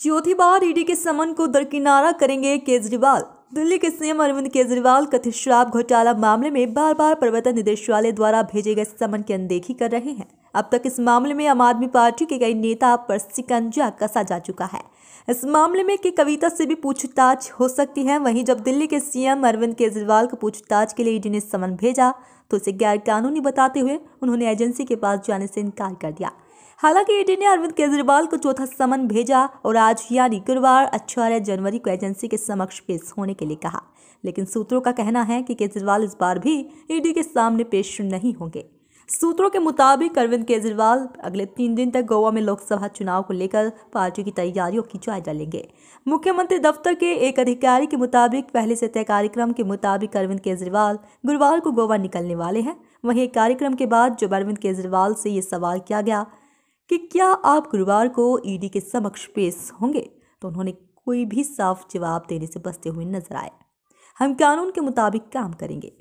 चौथी बार ईडी के समन को दरकिनारा करेंगे केजरीवाल। दिल्ली के सीएम अरविंद केजरीवाल कथित शराब घोटाला मामले में बार बार प्रवर्तन निदेशालय द्वारा भेजे गए समन की अनदेखी कर रहे हैं। अब तक इस मामले में आम आदमी पार्टी के कई नेता पर सिकंजा कसा जा चुका है। इस मामले में कि कविता से भी पूछताछ हो सकती है। वहीं जब दिल्ली के सीएम अरविंद केजरीवाल को पूछताछ के लिए ईडी ने समन भेजा तो उसे गैर कानूनी बताते हुए उन्होंने एजेंसी के पास जाने से इनकार कर दिया। हालाँकि ईडी ने अरविंद केजरीवाल को चौथा समन भेजा और आज यानी गुरुवार, अठारह जनवरी को एजेंसी के समक्ष पेश होने के लिए कहा। लेकिन सूत्रों का कहना है कि केजरीवाल इस बार भी ईडी के सामने पेश नहीं होंगे। सूत्रों के मुताबिक, अरविंद केजरीवाल अगले तीन दिन तक गोवा में लोकसभा चुनाव को लेकर पार्टी की तैयारियों की जायजा लेंगे। मुख्यमंत्री दफ्तर के एक अधिकारी के मुताबिक, पहले से तय कार्यक्रम के मुताबिक अरविंद केजरीवाल गुरुवार को गोवा निकलने वाले हैं। वहीं एक कार्यक्रम के बाद जब अरविंद केजरीवाल से ये सवाल किया गया कि क्या आप गुरुवार को ईडी के समक्ष पेश होंगे तो उन्होंने कोई भी साफ़ जवाब देने से बचते हुए नज़र आए। हम कानून के मुताबिक काम करेंगे।